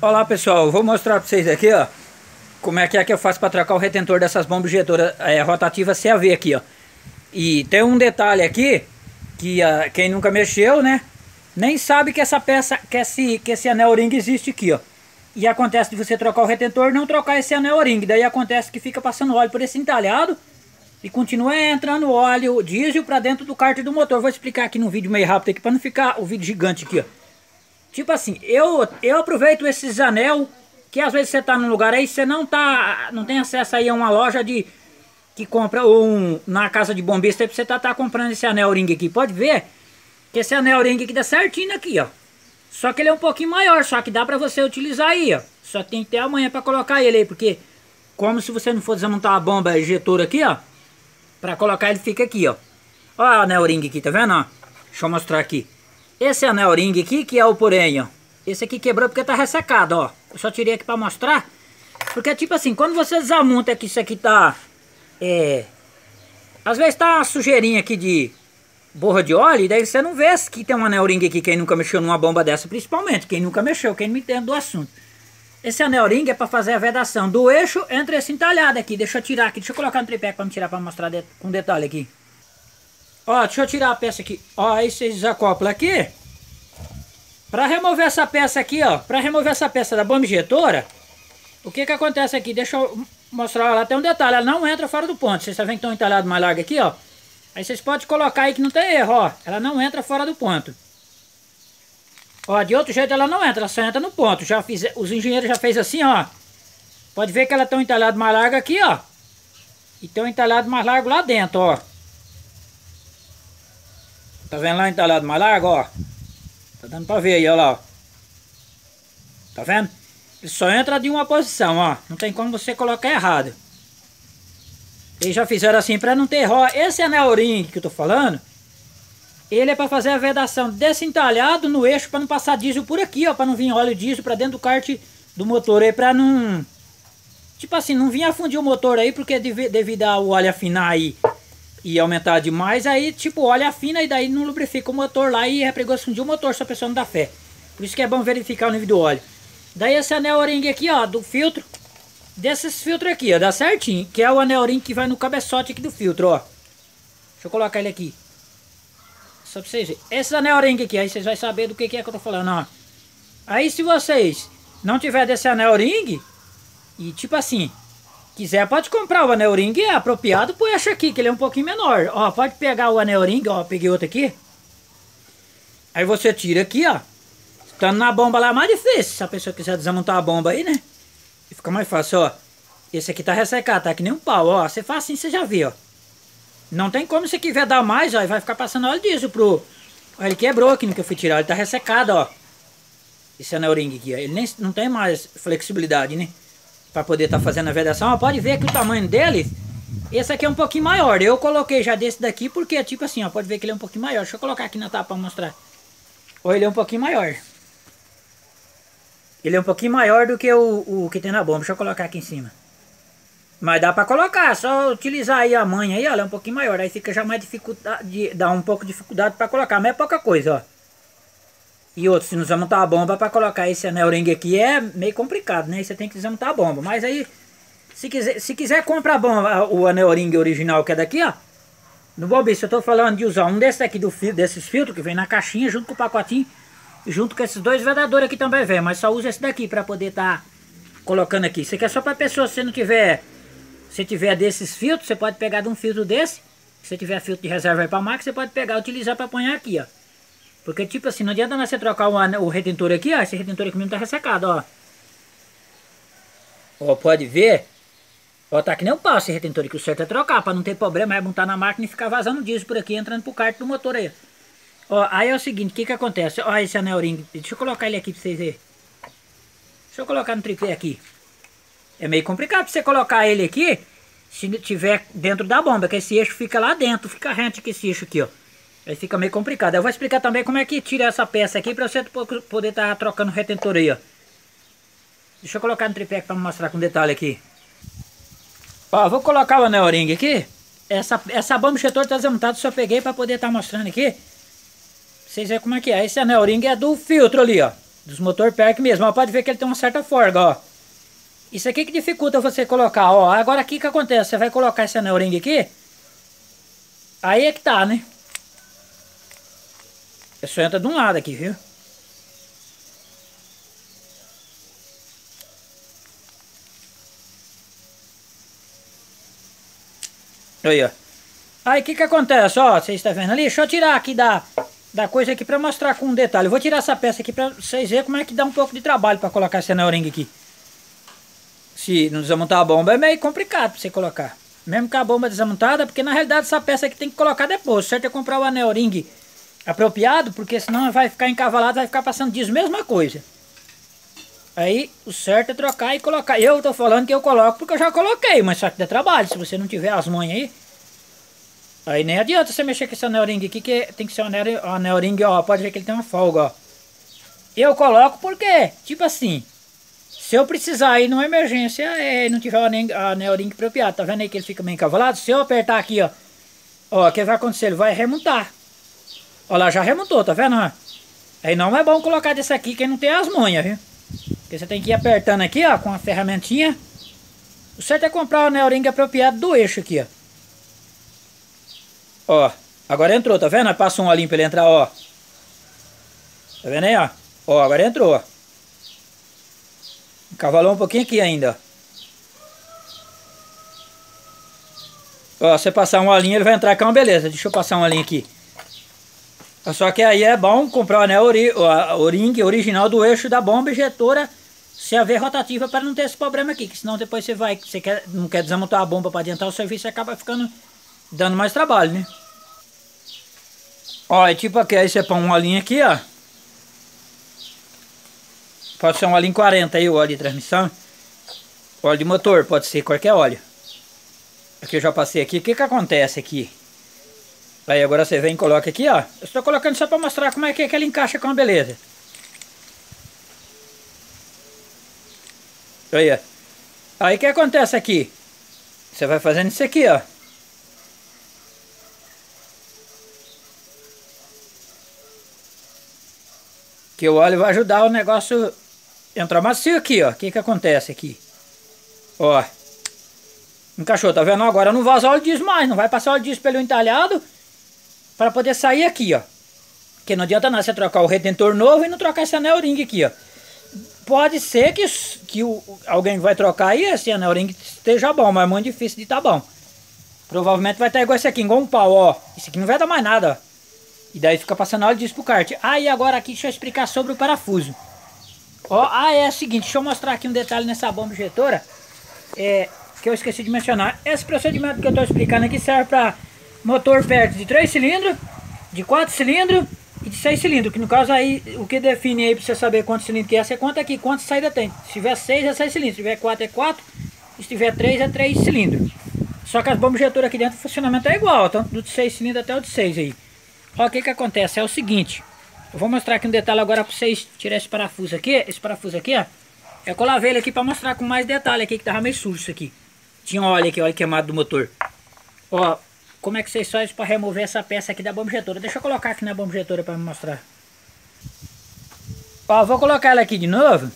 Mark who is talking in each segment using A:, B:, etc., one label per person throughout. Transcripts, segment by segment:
A: Olá pessoal, vou mostrar para vocês aqui ó Como é que é que eu faço para trocar o retentor dessas bombas injetoras é, rotativas CAV aqui ó. E tem um detalhe aqui Que uh, quem nunca mexeu né Nem sabe que essa peça, que esse, que esse anel ring existe aqui ó. E acontece de você trocar o retentor não trocar esse anel ring. Daí acontece que fica passando óleo por esse entalhado E continua entrando óleo diesel para dentro do cárter do motor. Vou explicar aqui no vídeo meio rápido aqui para não ficar o vídeo gigante aqui ó Tipo assim, eu, eu aproveito esses anel que às vezes você tá num lugar aí, você não tá, não tem acesso aí a uma loja de que compra ou um, na casa de bombista aí pra você tá, tá comprando esse anel ring aqui. Pode ver que esse anel ring aqui dá certinho aqui, ó. Só que ele é um pouquinho maior, só que dá pra você utilizar aí, ó. Só tem que ter amanhã pra colocar ele aí, porque como se você não for desmontar a bomba injetora aqui, ó. Pra colocar ele fica aqui, ó. Ó o anel ring aqui, tá vendo, ó? Deixa eu mostrar aqui. Esse anel ring aqui, que é o porém, ó. Esse aqui quebrou porque tá ressecado, ó. Eu só tirei aqui pra mostrar. Porque, tipo assim, quando você desamonta que isso aqui tá... É... Às vezes tá uma sujeirinha aqui de borra de óleo, e daí você não vê que tem um anel ring aqui, quem nunca mexeu numa bomba dessa, principalmente. Quem nunca mexeu, quem não entende do assunto. Esse anel ring é para fazer a vedação do eixo entre esse entalhado aqui. Deixa eu tirar aqui, deixa eu colocar no tripé para me tirar para mostrar com detalhe aqui. Ó, deixa eu tirar a peça aqui. Ó, aí vocês desacoplam aqui. Pra remover essa peça aqui, ó. Pra remover essa peça da bomba injetora. O que que acontece aqui? Deixa eu mostrar ela. Tem um detalhe. Ela não entra fora do ponto. Vocês sabem que tem um entalhado mais largo aqui, ó. Aí vocês podem colocar aí que não tem erro, ó. Ela não entra fora do ponto. Ó, de outro jeito ela não entra. Ela só entra no ponto. Já fiz, os engenheiros já fez assim, ó. Pode ver que ela tem um entalhado mais largo aqui, ó. E tem um entalhado mais largo lá dentro, ó. Tá vendo lá entalhado mais largo, ó? Tá dando pra ver aí, ó lá, ó. Tá vendo? Ele só entra de uma posição, ó. Não tem como você colocar errado. Eles já fizeram assim pra não ter erro. Esse anel que eu tô falando, ele é pra fazer a vedação desse entalhado no eixo pra não passar diesel por aqui, ó. Pra não vir óleo diesel pra dentro do kart do motor aí, pra não... Tipo assim, não vir afundir o motor aí, porque devido ao óleo afinar aí e aumentar demais, aí tipo olha fina e daí não lubrifica o motor lá e perigoso fundir o motor se a pessoa não dá fé. Por isso que é bom verificar o nível do óleo. Daí esse anel ring aqui, ó, do filtro, desses filtros aqui, ó, dá certinho, que é o anel ring que vai no cabeçote aqui do filtro, ó. Deixa eu colocar ele aqui. Só pra vocês verem. Esse anel ring aqui, aí vocês vão saber do que, que é que eu tô falando, ó. Aí se vocês não tiver desse anel ring, e tipo assim, quiser pode comprar o anel ring é apropriado pro eixo aqui, que ele é um pouquinho menor. Ó, pode pegar o anel ring, ó, peguei outro aqui. Aí você tira aqui, ó. Estando na bomba lá é mais difícil, se a pessoa quiser desmontar a bomba aí, né? E fica mais fácil, ó. Esse aqui tá ressecado, tá que nem um pau, ó. Você faz assim, você já viu, ó. Não tem como você quiser dar mais, ó, e vai ficar passando óleo diesel pro... Ó, ele quebrou aqui no que eu fui tirar, ele tá ressecado, ó. Esse anel ring aqui, ó. Ele nem, não tem mais flexibilidade, né? Para poder estar tá fazendo a vedação. Pode ver que o tamanho dele, esse aqui é um pouquinho maior. Eu coloquei já desse daqui porque, tipo assim, ó, pode ver que ele é um pouquinho maior. Deixa eu colocar aqui na tapa para mostrar. Ou ele é um pouquinho maior. Ele é um pouquinho maior do que o, o que tem na bomba. Deixa eu colocar aqui em cima. Mas dá para colocar, só utilizar aí a manha aí, ó, ela é um pouquinho maior. Aí fica já mais dificuldade, dá um pouco de dificuldade para colocar, mas é pouca coisa, ó. E outro, se não desmontar a bomba para colocar esse anel ring aqui é meio complicado, né? você tem que desmontar a bomba. Mas aí, se quiser, se quiser comprar a bomba, o anel ring original que é daqui, ó. No Bobista, eu tô falando de usar um desse aqui, do desses filtros que vem na caixinha, junto com o pacotinho. Junto com esses dois vedadores aqui também vem. Mas só usa esse daqui para poder estar tá colocando aqui. Isso aqui é só para pessoa, se não tiver... Se tiver desses filtros, você pode pegar de um filtro desse. Se tiver filtro de reserva aí para máquina, você pode pegar e utilizar para apanhar aqui, ó. Porque, tipo assim, não adianta você trocar o, o retentor aqui, ó. Esse retentor aqui mesmo tá ressecado, ó. Ó, pode ver. Ó, tá que nem um pau esse retentor aqui. O certo é trocar, pra não ter problema. É montar na máquina e ficar vazando diesel por aqui, entrando pro kart do motor aí. Ó, aí é o seguinte, o que que acontece? Ó, esse anel ring. Deixa eu colocar ele aqui pra vocês verem. Deixa eu colocar no tripé aqui. É meio complicado pra você colocar ele aqui, se tiver dentro da bomba, que esse eixo fica lá dentro, fica rente com esse eixo aqui, ó. Aí fica meio complicado. Eu vou explicar também como é que tira essa peça aqui para você poder estar tá trocando o retentor aí, ó. Deixa eu colocar no tripé para mostrar com detalhe aqui. Ó, vou colocar o anel ring aqui. Essa, essa bomba injetor tá desmontada, só peguei para poder estar tá mostrando aqui. Vocês verem como é que é. Esse anel ring é do filtro ali, ó. Dos motor perk mesmo. Ó, pode ver que ele tem uma certa forga, ó. Isso aqui que dificulta você colocar, ó. Agora aqui que acontece? Você vai colocar esse anel ring aqui. Aí é que tá, né? É só entra de um lado aqui, viu? Aí, ó. Aí, o que que acontece? Ó, vocês estão vendo ali? Deixa eu tirar aqui da, da coisa aqui pra mostrar com um detalhe. Eu vou tirar essa peça aqui pra vocês verem como é que dá um pouco de trabalho pra colocar esse anel ring aqui. Se não desmontar a bomba é meio complicado pra você colocar. Mesmo com a bomba desmontada, porque na realidade essa peça aqui tem que colocar depois. O certo é comprar o anel ring apropriado, porque senão vai ficar encavalado, vai ficar passando disso, mesma coisa. Aí o certo é trocar e colocar. Eu tô falando que eu coloco porque eu já coloquei, mas só que dá trabalho. Se você não tiver as manhas aí, aí nem adianta você mexer com esse anel ring aqui, que tem que ser um anel, um anel ring, ó. Pode ver que ele tem uma folga, ó. Eu coloco porque, tipo assim, se eu precisar ir numa emergência e é, não tiver o anel ring apropriado, tá vendo aí que ele fica meio encavalado? Se eu apertar aqui, ó, ó, o que vai acontecer? Ele vai remontar. Ó lá, já remontou, tá vendo? Aí não é bom colocar desse aqui quem não tem as manhas, viu? Porque você tem que ir apertando aqui, ó, com a ferramentinha. O certo é comprar o anel apropriado do eixo aqui, ó. Ó, agora entrou, tá vendo? Passa um olhinho pra ele entrar, ó. Tá vendo aí, ó? Ó, agora entrou, ó. Cavalou um pouquinho aqui ainda. Ó, você passar uma linha, ele vai entrar com uma beleza. Deixa eu passar uma linha aqui. Só que aí é bom comprar o anel ori o ring original do eixo da bomba injetora CAV rotativa para não ter esse problema aqui. Que senão depois você vai, você quer, não quer desmontar a bomba para adiantar o serviço e acaba ficando dando mais trabalho, né? Ó, é tipo aqui, aí você põe uma linha aqui, ó. Pode ser um óleo em 40 aí, o óleo de transmissão. Óleo de motor, pode ser qualquer óleo. Aqui eu já passei aqui. O que que acontece aqui? Aí agora você vem e coloca aqui, ó. Eu estou colocando só para mostrar como é que, é que ele encaixa com a beleza. Aí, Aí o que acontece aqui? Você vai fazendo isso aqui, ó. Que o óleo vai ajudar o negócio Entra macio aqui, ó. O que que acontece aqui? Ó. Encaixou, tá vendo? Agora não vaza óleo diesel mais. Não vai passar óleo diesel pelo entalhado para poder sair aqui, ó. Porque não adianta nada você trocar o retentor novo e não trocar esse anel ring aqui, ó. Pode ser que, que o, alguém vai trocar aí esse anel ring esteja bom, mas é muito difícil de tá bom. Provavelmente vai estar igual esse aqui, igual um pau, ó. Esse aqui não vai dar mais nada, ó. E daí fica passando óleo diesel pro kart. Ah, e agora aqui deixa eu explicar sobre o parafuso. Ó, ah, é o seguinte, deixa eu mostrar aqui um detalhe nessa bomba injetora. É, que eu esqueci de mencionar. Esse procedimento que eu estou explicando aqui serve para motor perto de 3 cilindros, de 4 cilindros e de 6 cilindros. Que no caso aí, o que define aí para você saber quantos cilindros que é, você conta aqui quantas saída tem. Se tiver 6 é 6 cilindros, se tiver 4 é 4, se tiver 3 é 3 cilindros. Só que as bombas injetoras aqui dentro o funcionamento é igual, tanto do de 6 cilindros até o de 6 aí. Ó, o que que acontece? É o seguinte, eu vou mostrar aqui um detalhe agora para vocês tirar esse parafuso aqui. Esse parafuso aqui, ó. É eu lavei ele aqui para mostrar com mais detalhe aqui, que tava meio sujo isso aqui. Tinha óleo aqui, óleo queimado do motor. Ó, como é que vocês fazem para remover essa peça aqui da bomba injetora? Deixa eu colocar aqui na bomba injetora para mostrar. Ó, vou colocar ela aqui de novo.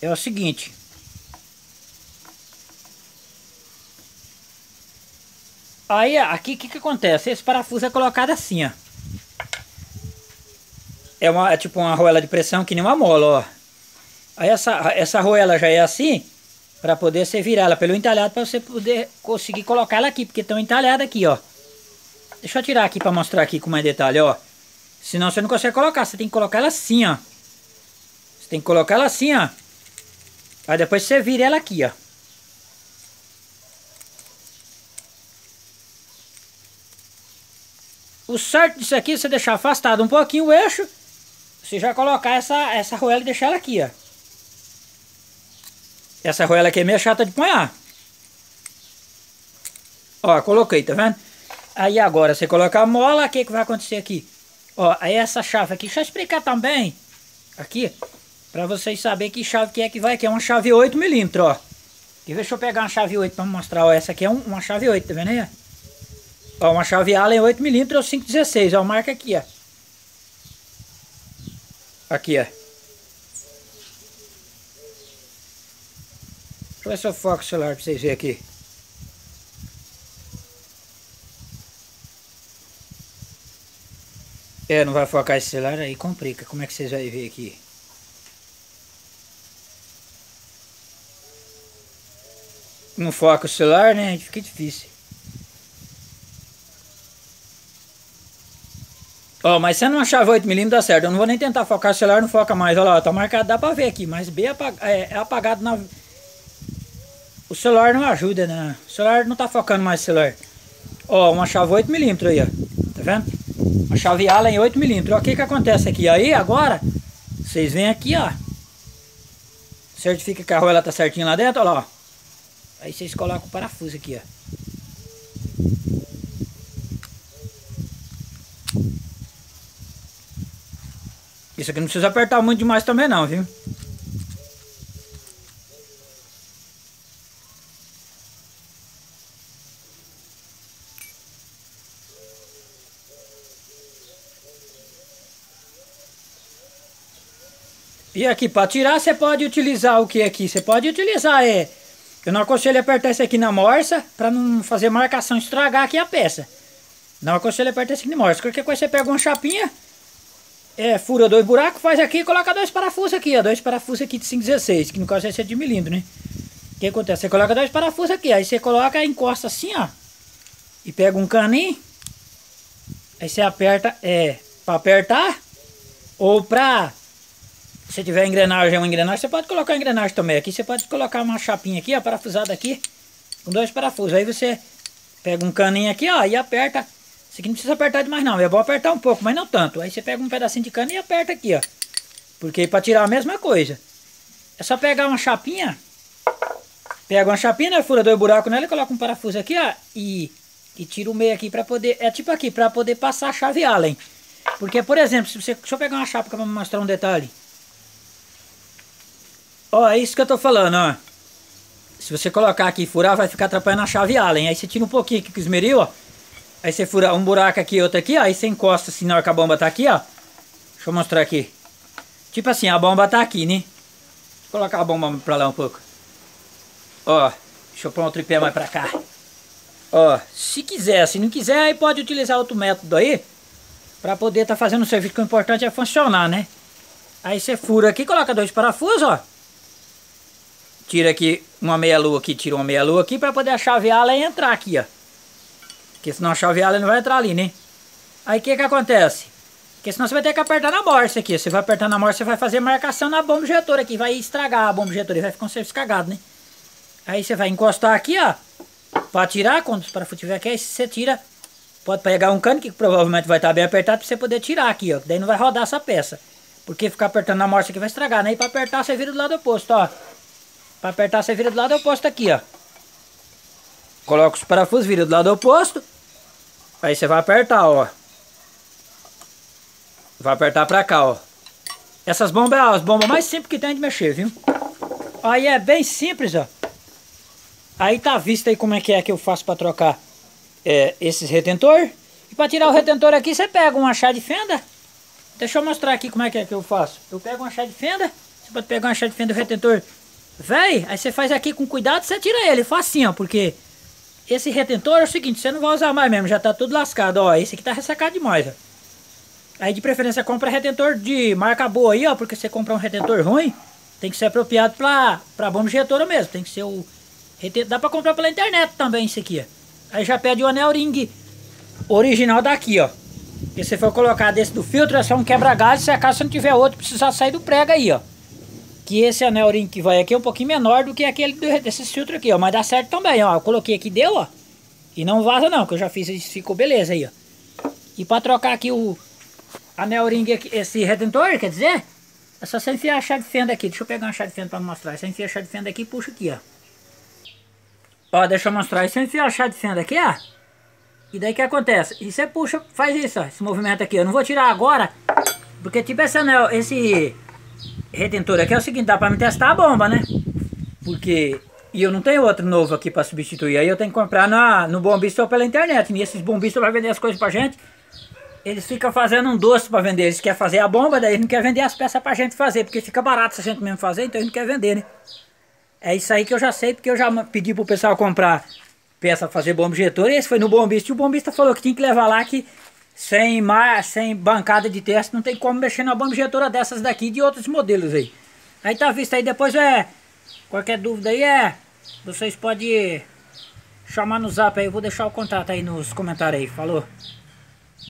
A: É o seguinte. Aí, aqui o que que acontece? Esse parafuso é colocado assim, ó é, uma, é tipo uma arruela de pressão que nem uma mola, ó. Aí essa, essa arruela já é assim, para poder você virar ela pelo entalhado, para você poder conseguir colocar ela aqui, porque estão entalhada aqui, ó. Deixa eu tirar aqui para mostrar aqui com mais detalhe, ó. Senão você não consegue colocar, você tem que colocar ela assim, ó. Você tem que colocar ela assim, ó. Aí depois você vira ela aqui, ó. O certo disso aqui é você deixar afastado um pouquinho o eixo você já colocar essa, essa arruela e deixar ela aqui, ó. Essa arruela aqui é meio chata de ponhar. Ó, coloquei, tá vendo? Aí agora você coloca a mola, o que, que vai acontecer aqui? Ó, aí essa chave aqui, deixa eu explicar também. Aqui, pra vocês saberem que chave que é que vai aqui. É uma chave 8mm, ó. E deixa eu pegar uma chave 8 pra mostrar, ó. Essa aqui é um, uma chave 8, tá vendo aí? Ó, uma chave Allen 8mm ou 516, ó. Marca aqui, ó. Aqui, ó. Eu ver se eu foco o celular pra vocês verem aqui. É, não vai focar esse celular aí, complica. Como é que vocês vão ver aqui? Não foca o celular, né? Fica difícil. Ó, oh, mas se não achar 8mm dá certo. Eu não vou nem tentar focar o celular, não foca mais. Olha lá, tá marcado, dá pra ver aqui. Mas bem apag é, é, apagado na... O celular não ajuda, né? O celular não tá focando mais o celular. Ó, uma chave 8mm aí, ó. Tá vendo? Uma chave Allen 8mm. Ó, o que que acontece aqui? Aí, agora, vocês vêm aqui, ó. Certifica que a arruela tá certinho lá dentro, ó lá, ó. Aí vocês colocam o parafuso aqui, ó. Isso aqui não precisa apertar muito demais também não, viu? E aqui, para tirar, você pode utilizar o que aqui? Você pode utilizar, é... Eu não aconselho apertar isso aqui na morsa, para não fazer marcação, estragar aqui a peça. Não aconselho apertar isso aqui na morsa. Qualquer coisa você pega uma chapinha, é, fura dois buracos, faz aqui e coloca dois parafusos aqui, ó. Dois parafusos aqui de 516, que no caso vai ser de milímetro, né? O que acontece? Você coloca dois parafusos aqui, aí você coloca, encosta assim, ó. E pega um caninho. Aí você aperta, é, pra apertar. Ou pra, se tiver engrenagem, uma engrenagem, você pode colocar engrenagem também. Aqui você pode colocar uma chapinha aqui, ó, parafusada aqui. Com dois parafusos. Aí você pega um caninho aqui, ó, e aperta isso aqui não precisa apertar demais não, é bom apertar um pouco, mas não tanto. Aí você pega um pedacinho de cano e aperta aqui, ó. Porque para tirar a mesma coisa. É só pegar uma chapinha. Pega uma chapinha, né, fura dois buracos nela coloca um parafuso aqui, ó. E, e tira o meio aqui para poder, é tipo aqui, para poder passar a chave Allen. Porque, por exemplo, se você, deixa eu pegar uma chapa para mostrar um detalhe. Ó, é isso que eu tô falando, ó. Se você colocar aqui e furar, vai ficar atrapalhando a chave Allen. Aí você tira um pouquinho aqui com o esmeril, ó. Aí você fura um buraco aqui e outro aqui, ó. Aí você encosta assim na hora que a bomba tá aqui, ó. Deixa eu mostrar aqui. Tipo assim, a bomba tá aqui, né? Vou colocar a bomba pra lá um pouco. Ó, deixa eu pôr um tripé mais pra cá. Ó, se quiser, se não quiser, aí pode utilizar outro método aí. Pra poder tá fazendo o serviço que o importante é funcionar, né? Aí você fura aqui, coloca dois parafusos, ó. Tira aqui uma meia lua aqui, tira uma meia lua aqui pra poder a e entrar aqui, ó. Porque senão a chaveada não vai entrar ali, né? Aí o que que acontece? Porque senão você vai ter que apertar na morsa aqui. Você vai apertar na morsa, você vai fazer marcação na bomba injetora aqui. Vai estragar a bomba injetora e vai ficar um serviço cagado, né? Aí você vai encostar aqui, ó. Pra tirar, quando os parafusos tiver aqui, aí você tira. Pode pegar um cano que provavelmente vai estar bem apertado pra você poder tirar aqui, ó. Daí não vai rodar essa peça. Porque ficar apertando na morsa aqui vai estragar, né? E pra apertar você vira do lado oposto, ó. Pra apertar você vira do lado oposto aqui, ó. Coloca os parafusos, vira do lado oposto. Aí você vai apertar, ó. Vai apertar pra cá, ó. Essas bombas é as bombas mais simples que tem de mexer, viu? Aí é bem simples, ó. Aí tá visto aí como é que é que eu faço pra trocar é, esses retentor. E pra tirar o retentor aqui, você pega uma chave de fenda. Deixa eu mostrar aqui como é que é que eu faço. Eu pego uma chave de fenda. Você pode pegar uma chave de fenda do retentor. Véi, aí você faz aqui com cuidado, você tira ele, facinho, ó, porque esse retentor é o seguinte, você não vai usar mais mesmo, já tá tudo lascado, ó. Esse aqui tá ressecado demais, ó. Aí de preferência compra retentor de marca boa aí, ó, porque você comprar um retentor ruim, tem que ser apropriado pra, pra bomba injetora mesmo, tem que ser o dá pra comprar pela internet também isso aqui, ó. Aí já pede o anel ring original daqui, ó. E se for colocar desse do filtro, é só um quebra-galho, se acaso você não tiver outro, precisa sair do prego aí, ó. Que esse ring que vai aqui é um pouquinho menor do que aquele desses filtros aqui, ó. Mas dá certo também, ó. Eu coloquei aqui, deu, ó. E não vaza não, que eu já fiz isso, ficou beleza aí, ó. E pra trocar aqui o anel aqui, esse redentor, quer dizer, é só você enfiar a chave de fenda aqui. Deixa eu pegar uma chave de fenda pra mostrar. Você enfia a chave de fenda aqui e puxa aqui, ó. Ó, deixa eu mostrar. Você enfia a chave de fenda aqui, ó. E daí que acontece? E você puxa, faz isso, ó, esse movimento aqui. Eu não vou tirar agora, porque tipo esse anel, esse retentor aqui é o seguinte, dá pra me testar a bomba, né? Porque e eu não tenho outro novo aqui pra substituir. Aí eu tenho que comprar na, no Bombista ou pela internet. E esses bombistas vai vender as coisas pra gente. Eles ficam fazendo um doce para vender. Eles querem fazer a bomba, daí não quer vender as peças pra gente fazer, porque fica barato se a gente mesmo fazer, então eles não quer vender, né? É isso aí que eu já sei, porque eu já pedi pro pessoal comprar peça pra fazer bomba injetor. E esse foi no bombista e o bombista falou que tinha que levar lá que sem, mar, sem bancada de teste não tem como mexer na bomba injetora dessas daqui de outros modelos aí. Aí tá visto aí, depois é... Qualquer dúvida aí é... Vocês podem chamar no zap aí, eu vou deixar o contato aí nos comentários aí. Falou!